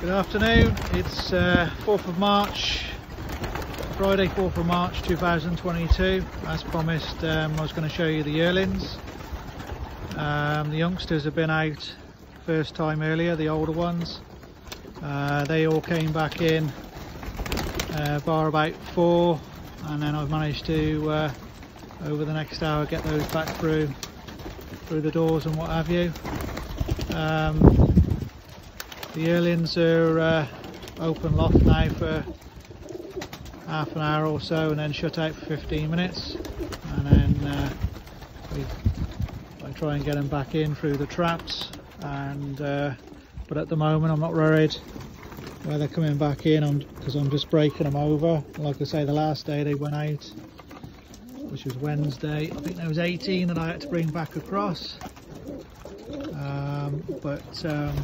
Good afternoon, it's uh, 4th of March, Friday 4th of March 2022. As promised um, I was going to show you the yearlings. Um, the youngsters have been out first time earlier, the older ones. Uh, they all came back in uh, bar about 4 and then I've managed to uh, over the next hour get those back through through the doors and what have you. Um, the yearlings are uh, open loft now for half an hour or so and then shut out for 15 minutes. And then uh, we, I try and get them back in through the traps and uh, but at the moment I'm not worried where they're coming back in because I'm, I'm just breaking them over. Like I say the last day they went out which was Wednesday I think there was 18 that I had to bring back across. Um, but um,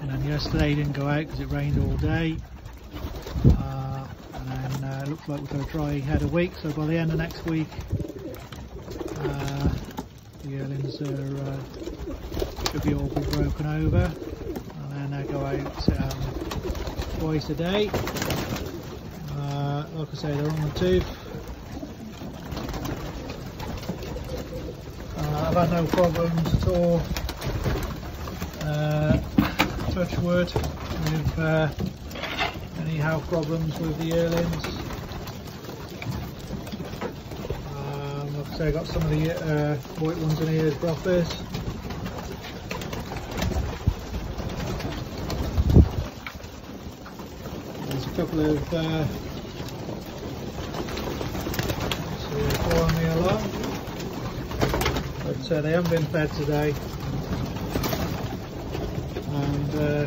and then yesterday didn't go out because it rained all day. Uh, and then uh, it looks like we've got a dry head a week. So by the end of next week uh, the yearlings are uh, should be all broken over. And then they go out um, twice a day. Uh, like I say they're on the tooth uh, I've had no problems at all. Uh, touch wood with uh, any health problems with the yearlings. Um, like I say, I got some of the uh, white ones in here as brothers. There's a couple of uh, following me along, but uh, they haven't been fed today uh,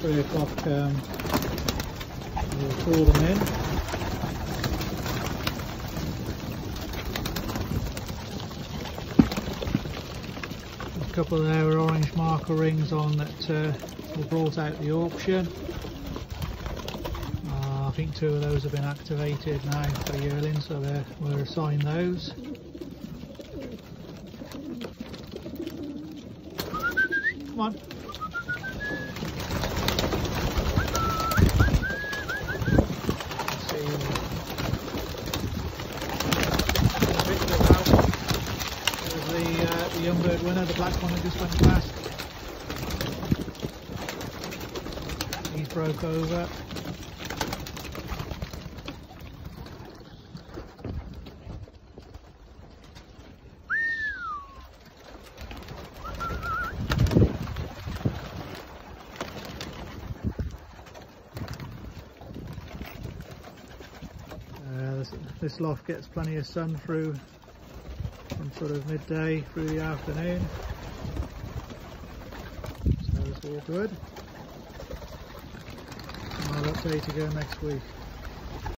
three o'clock um, we'll call them in. A couple of there orange marker rings on that uh, were brought out the auction. Uh, I think two of those have been activated now for yearlings, so we're assigned those. Come on. The, uh, the young bird winner, the black one that just went past. He broke over. Uh, this, this loft gets plenty of sun through from sort of midday through the afternoon. So it's all good. And I'll update again next week